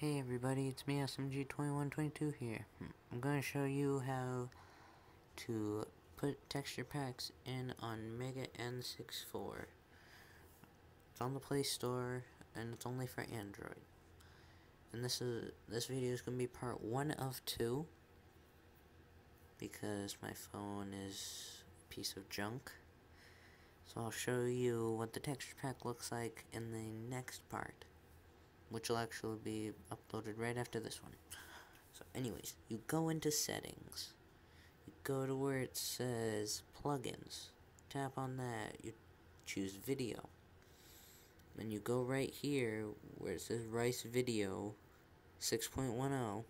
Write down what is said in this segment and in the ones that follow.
Hey everybody, it's me SMG2122 here. Hmm, I'm going to show you how to put texture packs in on Mega N64. It's on the Play Store and it's only for Android. And this is this video is going to be part 1 of 2 because my phone is a piece of junk. So I'll show you what the texture pack looks like in the next part which will actually be uploaded right after this one. So anyways, you go into settings. You go to where it says plugins. Tap on that. You choose video. Then you go right here where it says Rice Video 6.10.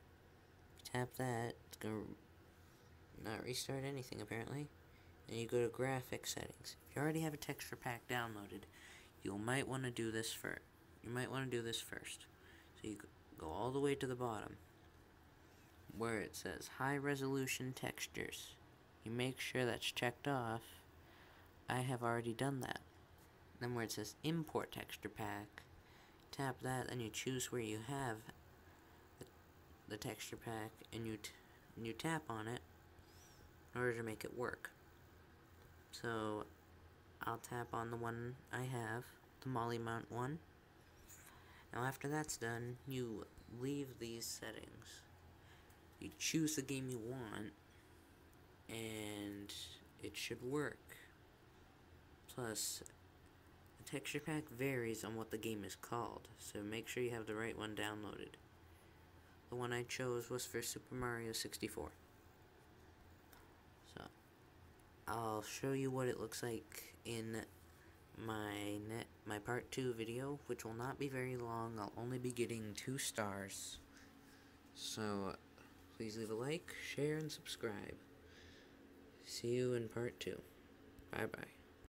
Tap that. It's going to not restart anything apparently. And you go to graphic settings. If you already have a texture pack downloaded, you might want to do this first you might want to do this first. So you go all the way to the bottom where it says high resolution textures. You make sure that's checked off. I have already done that. Then where it says import texture pack, tap that and you choose where you have the, texture pack and you, and you tap on it in order to make it work. So I'll tap on the one I have, the Molly Mount one. Now after that's done, you leave these settings. You choose the game you want, and it should work. Plus, the texture pack varies on what the game is called, so make sure you have the right one downloaded. The one I chose was for Super Mario 64. So, I'll show you what it looks like in my net my part 2 video, which will not be very long. I'll only be getting 2 stars. So, please leave a like, share, and subscribe. See you in part 2. Bye-bye.